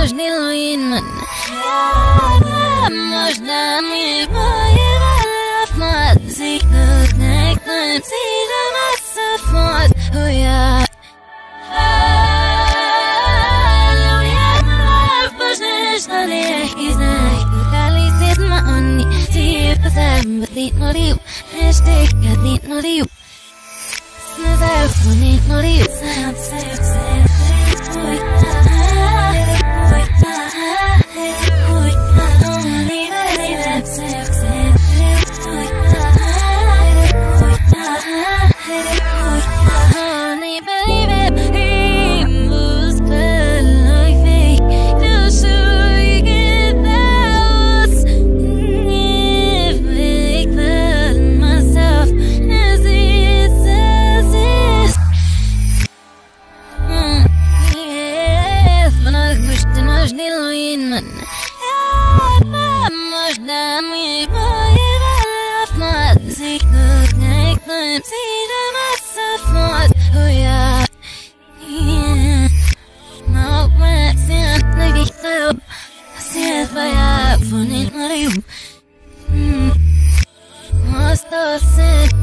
нужны Луинман Можно мне поиграть в мод Зигнуть на экран Зигнуть в мод Уя Dit no diu, hashtag dit no diu. Snazar, funit no diu, snazar, snazar. нужны луин Можно мы поиграть на Зигур Найкнуем сидом от сафмот Уя Мог мы сен Нагихтаю Сен твоя Фонит мою Мостов сен